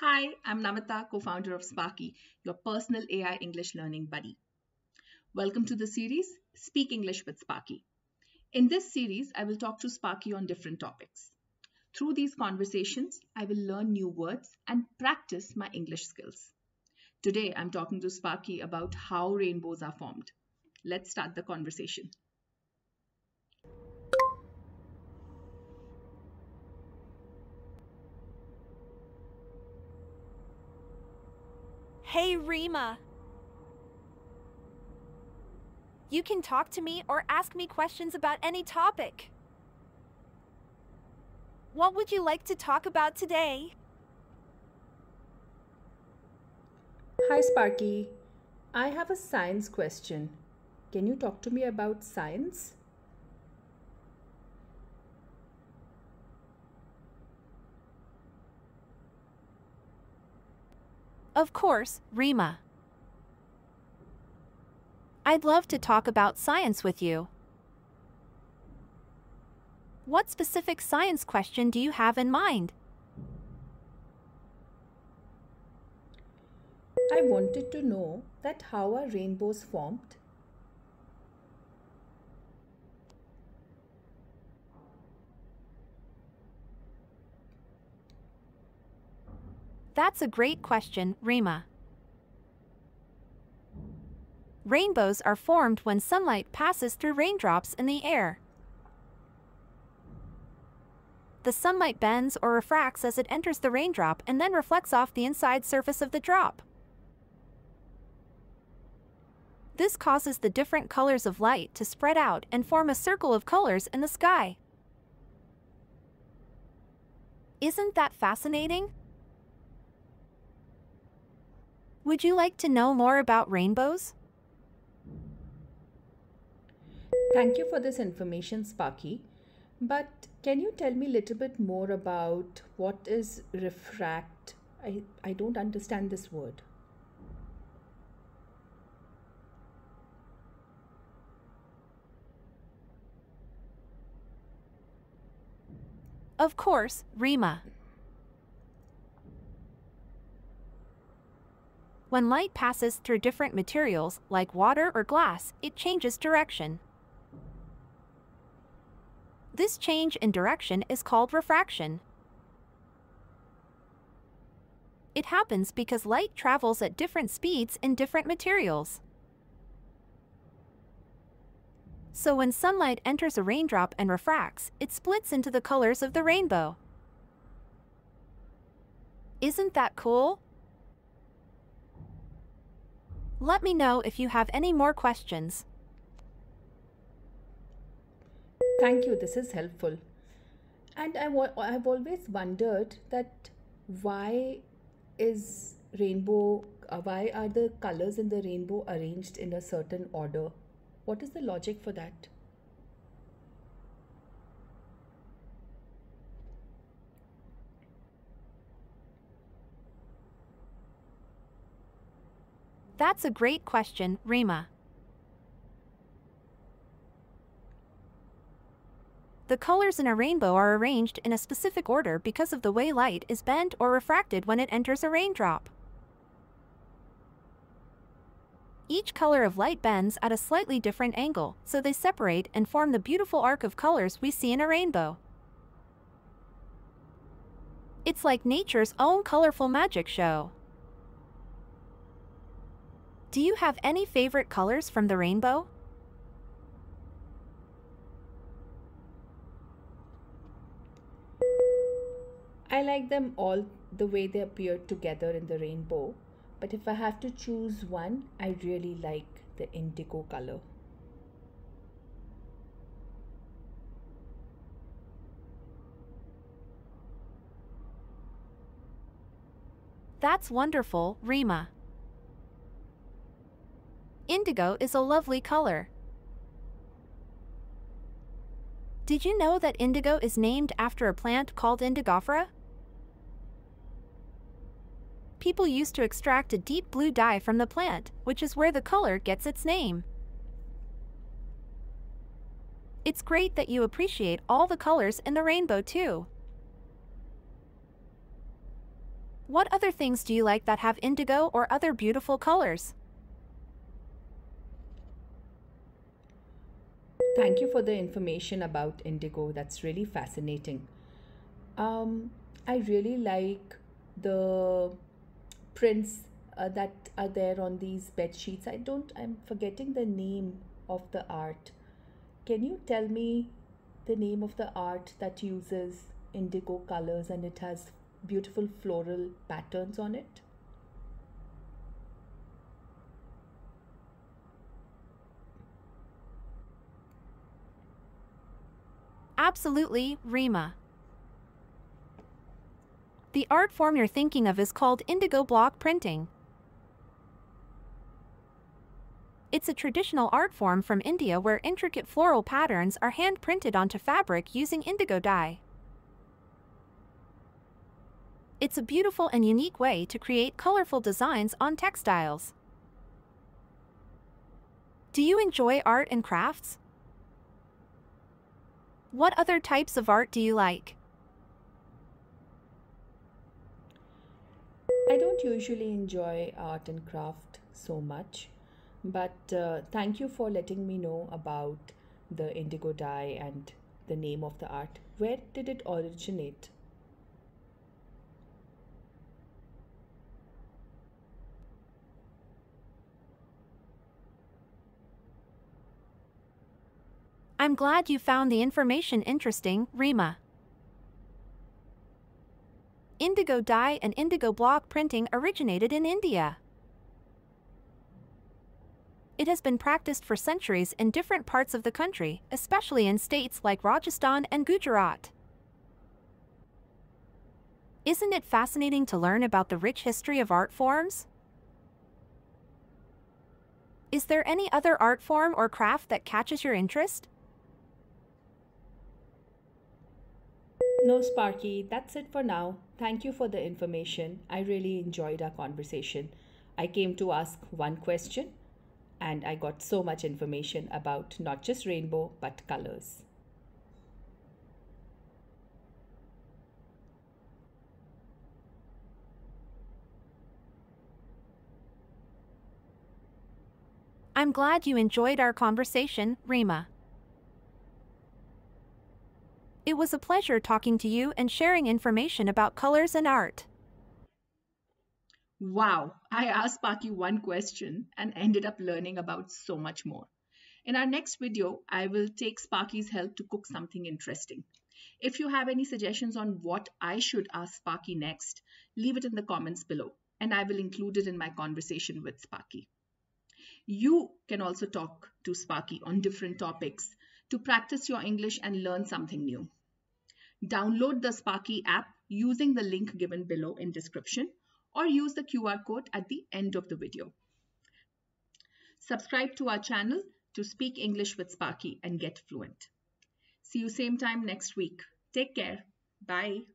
Hi, I'm Namita, co founder of Sparky, your personal AI English learning buddy. Welcome to the series Speak English with Sparky. In this series, I will talk to Sparky on different topics. Through these conversations, I will learn new words and practice my English skills. Today, I'm talking to Sparky about how rainbows are formed. Let's start the conversation. Hey, Rima. You can talk to me or ask me questions about any topic. What would you like to talk about today? Hi, Sparky. I have a science question. Can you talk to me about science? Of course, Rima. I'd love to talk about science with you. What specific science question do you have in mind? I wanted to know that how are rainbows formed? That's a great question, Rima. Rainbows are formed when sunlight passes through raindrops in the air. The sunlight bends or refracts as it enters the raindrop and then reflects off the inside surface of the drop. This causes the different colors of light to spread out and form a circle of colors in the sky. Isn't that fascinating? Would you like to know more about rainbows? Thank you for this information, Sparky. But can you tell me a little bit more about what is refract? I, I don't understand this word. Of course, Rima. When light passes through different materials, like water or glass, it changes direction. This change in direction is called refraction. It happens because light travels at different speeds in different materials. So when sunlight enters a raindrop and refracts, it splits into the colors of the rainbow. Isn't that cool? Let me know if you have any more questions. Thank you, this is helpful. And I I've always wondered that why is rainbow, uh, why are the colors in the rainbow arranged in a certain order? What is the logic for that? That's a great question, Rima. The colors in a rainbow are arranged in a specific order because of the way light is bent or refracted when it enters a raindrop. Each color of light bends at a slightly different angle, so they separate and form the beautiful arc of colors we see in a rainbow. It's like nature's own colorful magic show. Do you have any favorite colors from the rainbow? I like them all the way they appear together in the rainbow, but if I have to choose one, I really like the indigo color. That's wonderful, Rima. Indigo is a lovely color. Did you know that indigo is named after a plant called Indigofera? People used to extract a deep blue dye from the plant, which is where the color gets its name. It's great that you appreciate all the colors in the rainbow too. What other things do you like that have indigo or other beautiful colors? Thank you for the information about indigo. That's really fascinating. Um, I really like the prints uh, that are there on these bed sheets. I don't, I'm forgetting the name of the art. Can you tell me the name of the art that uses indigo colors and it has beautiful floral patterns on it? Absolutely, Rima. The art form you're thinking of is called indigo block printing. It's a traditional art form from India where intricate floral patterns are hand printed onto fabric using indigo dye. It's a beautiful and unique way to create colorful designs on textiles. Do you enjoy art and crafts? What other types of art do you like? I don't usually enjoy art and craft so much, but uh, thank you for letting me know about the indigo dye and the name of the art. Where did it originate? I'm glad you found the information interesting, Rima. Indigo dye and indigo block printing originated in India. It has been practiced for centuries in different parts of the country, especially in states like Rajasthan and Gujarat. Isn't it fascinating to learn about the rich history of art forms? Is there any other art form or craft that catches your interest? No, Sparky, that's it for now. Thank you for the information. I really enjoyed our conversation. I came to ask one question and I got so much information about not just rainbow but colors. I'm glad you enjoyed our conversation, Rima. It was a pleasure talking to you and sharing information about colors and art. Wow, I asked Sparky one question and ended up learning about so much more. In our next video, I will take Sparky's help to cook something interesting. If you have any suggestions on what I should ask Sparky next, leave it in the comments below and I will include it in my conversation with Sparky. You can also talk to Sparky on different topics to practice your English and learn something new. Download the Sparky app using the link given below in description or use the QR code at the end of the video. Subscribe to our channel to speak English with Sparky and get fluent. See you same time next week. Take care. Bye.